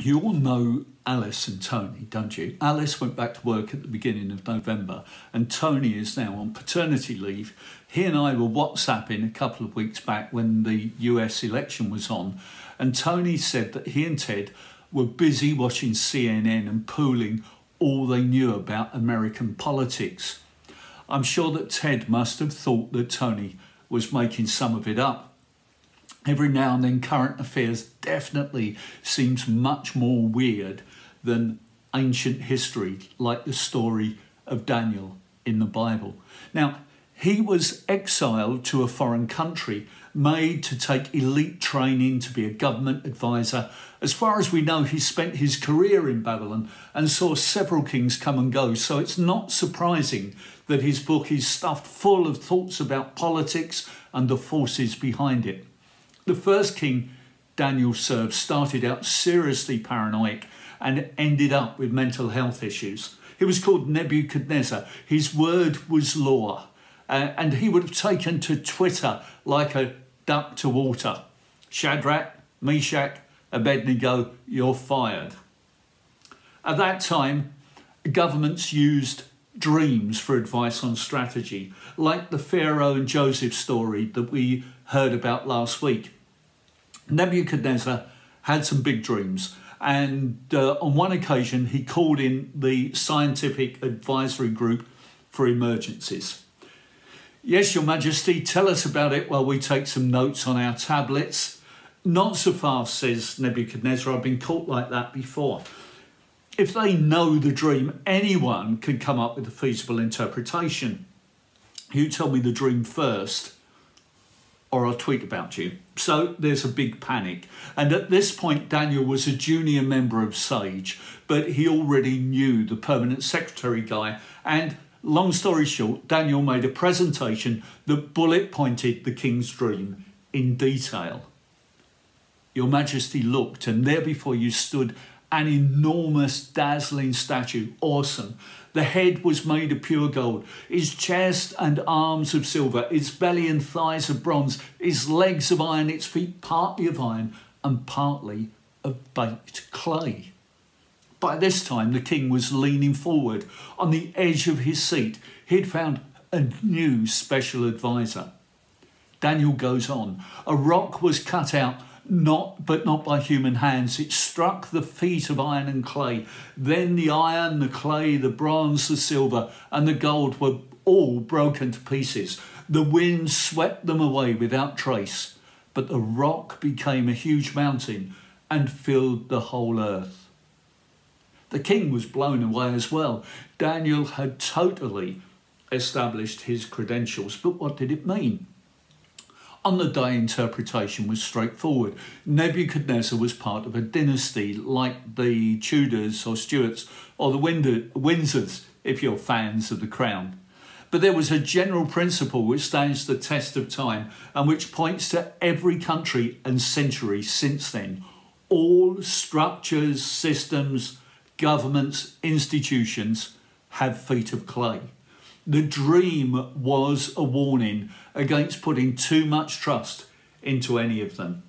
You all know Alice and Tony, don't you? Alice went back to work at the beginning of November, and Tony is now on paternity leave. He and I were WhatsApping a couple of weeks back when the US election was on, and Tony said that he and Ted were busy watching CNN and pooling all they knew about American politics. I'm sure that Ted must have thought that Tony was making some of it up. Every now and then, current affairs definitely seems much more weird than ancient history, like the story of Daniel in the Bible. Now, he was exiled to a foreign country, made to take elite training to be a government advisor. As far as we know, he spent his career in Babylon and saw several kings come and go. So it's not surprising that his book is stuffed full of thoughts about politics and the forces behind it. The first king Daniel served started out seriously paranoid and ended up with mental health issues. He was called Nebuchadnezzar. His word was law. Uh, and he would have taken to Twitter like a duck to water. Shadrach, Meshach, Abednego, you're fired. At that time, governments used dreams for advice on strategy, like the Pharaoh and Joseph story that we heard about last week. Nebuchadnezzar had some big dreams, and uh, on one occasion he called in the scientific advisory group for emergencies. Yes, Your Majesty, tell us about it while we take some notes on our tablets. Not so fast, says Nebuchadnezzar. I've been caught like that before. If they know the dream, anyone can come up with a feasible interpretation. You tell me the dream first, or I'll tweet about you. So there's a big panic. And at this point, Daniel was a junior member of SAGE, but he already knew the permanent secretary guy. And long story short, Daniel made a presentation that bullet pointed the king's dream in detail. Your Majesty looked, and there before you stood an enormous, dazzling statue. Awesome. The head was made of pure gold, his chest and arms of silver, his belly and thighs of bronze, his legs of iron, its feet partly of iron and partly of baked clay. By this time, the king was leaning forward on the edge of his seat. He'd found a new special advisor. Daniel goes on. A rock was cut out not but not by human hands. It struck the feet of iron and clay. Then the iron, the clay, the bronze, the silver, and the gold were all broken to pieces. The wind swept them away without trace, but the rock became a huge mountain and filled the whole earth. The king was blown away as well. Daniel had totally established his credentials, but what did it mean? On the day, interpretation was straightforward. Nebuchadnezzar was part of a dynasty like the Tudors or Stuarts or the Windsors, if you're fans of the crown. But there was a general principle which stands the test of time and which points to every country and century since then. All structures, systems, governments, institutions have feet of clay. The dream was a warning against putting too much trust into any of them.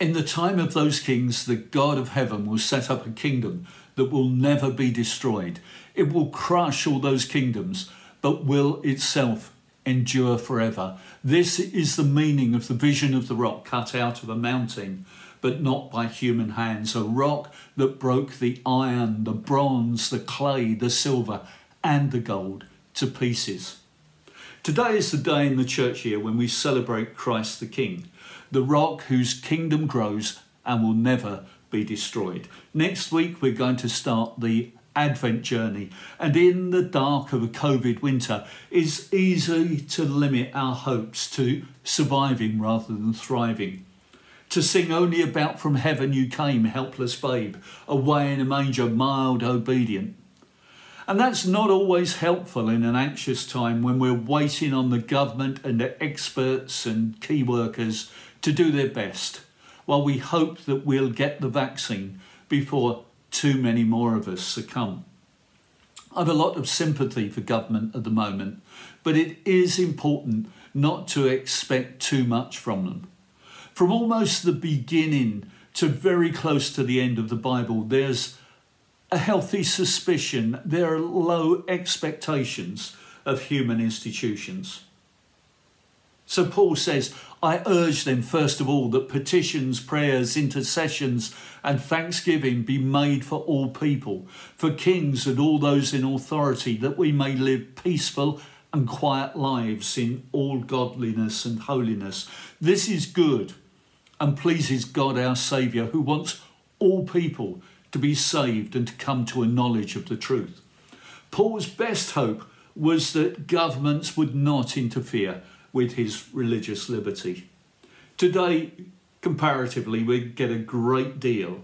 In the time of those kings, the God of heaven will set up a kingdom that will never be destroyed. It will crush all those kingdoms, but will itself endure forever. This is the meaning of the vision of the rock cut out of a mountain, but not by human hands. A rock that broke the iron, the bronze, the clay, the silver, and the gold to pieces. Today is the day in the church year when we celebrate Christ the King, the rock whose kingdom grows and will never be destroyed. Next week, we're going to start the Advent journey, and in the dark of a COVID winter, it's easy to limit our hopes to surviving rather than thriving. To sing only about from heaven you came, helpless babe, away in a manger, mild, obedient. And that's not always helpful in an anxious time when we're waiting on the government and the experts and key workers to do their best, while we hope that we'll get the vaccine before too many more of us succumb. I have a lot of sympathy for government at the moment, but it is important not to expect too much from them. From almost the beginning, to very close to the end of the Bible, there's a healthy suspicion, there are low expectations of human institutions. So Paul says, I urge them, first of all, that petitions, prayers, intercessions, and thanksgiving be made for all people, for kings and all those in authority, that we may live peaceful and quiet lives in all godliness and holiness. This is good and pleases God our Saviour, who wants all people to be saved and to come to a knowledge of the truth. Paul's best hope was that governments would not interfere with his religious liberty. Today, comparatively, we get a great deal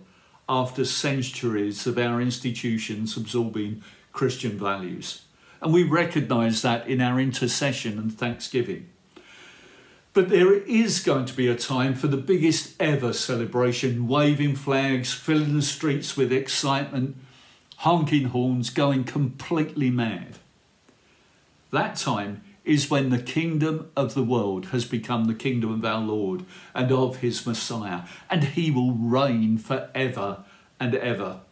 after centuries of our institutions absorbing Christian values. And we recognise that in our intercession and thanksgiving. But there is going to be a time for the biggest ever celebration, waving flags, filling the streets with excitement, honking horns, going completely mad. That time is when the kingdom of the world has become the kingdom of our Lord and of his Messiah, and he will reign forever and ever.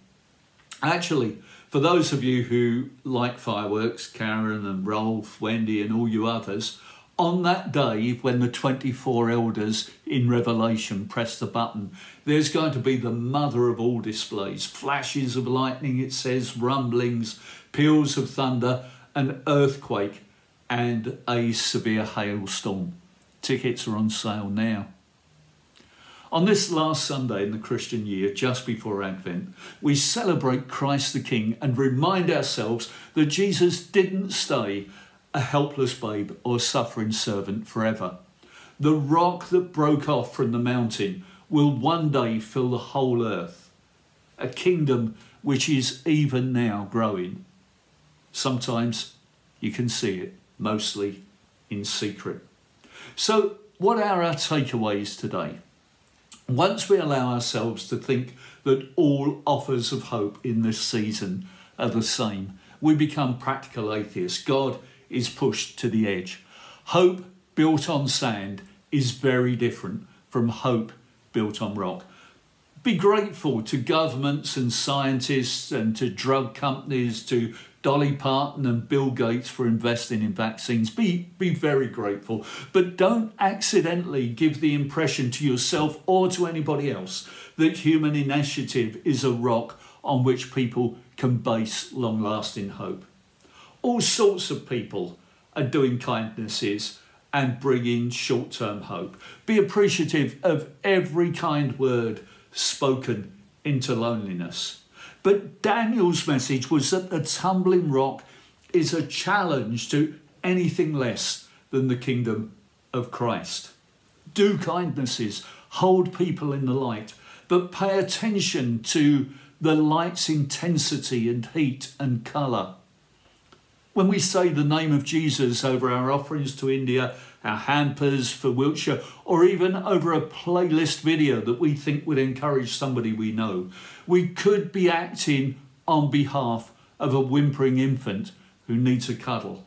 Actually, for those of you who like fireworks, Karen and Rolf, Wendy, and all you others, on that day when the 24 elders in Revelation press the button, there's going to be the mother of all displays flashes of lightning, it says, rumblings, peals of thunder, an earthquake, and a severe hailstorm. Tickets are on sale now. On this last Sunday in the Christian year, just before Advent, we celebrate Christ the King and remind ourselves that Jesus didn't stay a helpless babe or suffering servant forever. The rock that broke off from the mountain will one day fill the whole earth, a kingdom which is even now growing. Sometimes you can see it, mostly in secret. So, what are our takeaways today? Once we allow ourselves to think that all offers of hope in this season are the same, we become practical atheists. God is pushed to the edge. Hope built on sand is very different from hope built on rock. Be grateful to governments and scientists and to drug companies, to Dolly Parton and Bill Gates for investing in vaccines. Be, be very grateful. But don't accidentally give the impression to yourself or to anybody else that human initiative is a rock on which people can base long lasting hope all sorts of people are doing kindnesses and bringing short term hope. Be appreciative of every kind word spoken into loneliness. But Daniel's message was that the tumbling rock is a challenge to anything less than the kingdom of Christ. Do kindnesses, hold people in the light, but pay attention to the light's intensity and heat and colour. When we say the name of Jesus over our offerings to India, our hampers for Wiltshire, or even over a playlist video that we think would encourage somebody we know, we could be acting on behalf of a whimpering infant who needs a cuddle.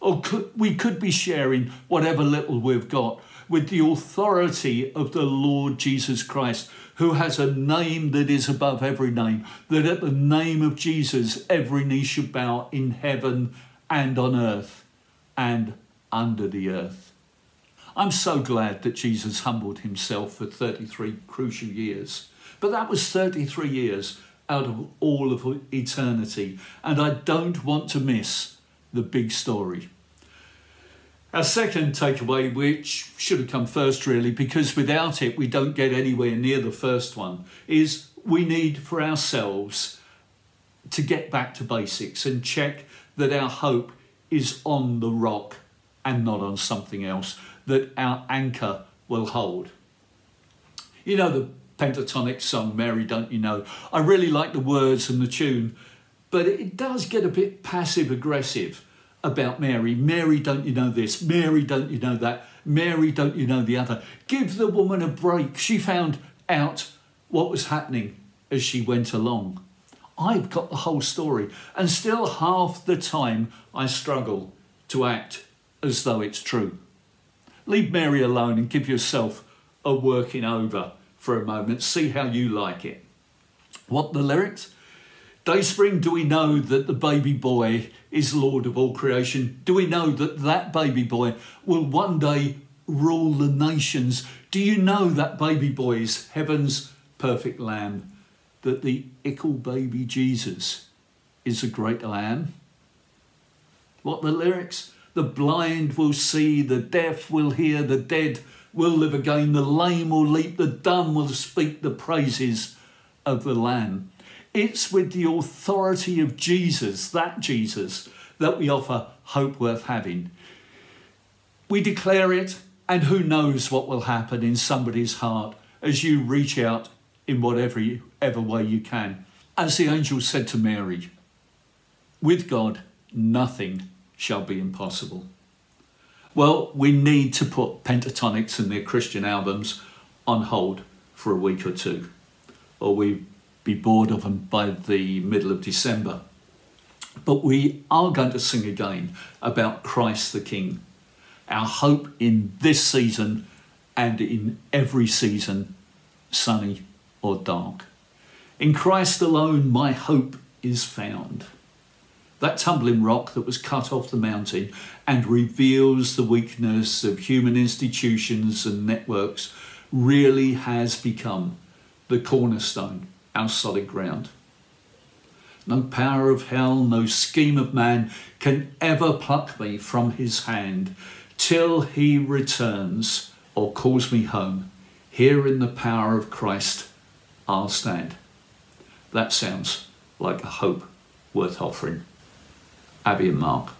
Or could, we could be sharing whatever little we've got with the authority of the Lord Jesus Christ, who has a name that is above every name, that at the name of Jesus every knee should bow in heaven and on earth and under the earth. I'm so glad that Jesus humbled himself for 33 crucial years. But that was 33 years out of all of eternity, and I don't want to miss the big story. Our second takeaway, which should have come first really, because without it we don't get anywhere near the first one, is we need for ourselves to get back to basics and check that our hope is on the rock and not on something else, that our anchor will hold. You know the Pentatonix song, Mary Don't You Know? I really like the words and the tune, but it does get a bit passive aggressive about Mary. Mary, don't you know this? Mary, don't you know that? Mary, don't you know the other? Give the woman a break. She found out what was happening as she went along. I've got the whole story, and still half the time I struggle to act as though it's true. Leave Mary alone and give yourself a working over for a moment, see how you like it. What the lyrics? Dayspring, do we know that the baby boy is Lord of all creation? Do we know that that baby boy will one day rule the nations? Do you know that baby boy is heaven's perfect lamb? That the ickle baby Jesus is a great lamb? What the lyrics? The blind will see, the deaf will hear, the dead will live again, the lame will leap, the dumb will speak the praises of the Lamb. It's with the authority of Jesus, that Jesus, that we offer hope worth having. We declare it, and who knows what will happen in somebody's heart as you reach out in whatever ever way you can. As the angel said to Mary, with God, nothing shall be impossible. Well, we need to put Pentatonix and their Christian albums on hold for a week or two, or we be bored of them by the middle of December. But we are going to sing again about Christ the King, our hope in this season and in every season, sunny or dark. In Christ alone, my hope is found. That tumbling rock that was cut off the mountain and reveals the weakness of human institutions and networks really has become the cornerstone our solid ground. No power of hell, no scheme of man can ever pluck me from his hand till he returns or calls me home. Here in the power of Christ, I'll stand. That sounds like a hope worth offering. Abby and Mark.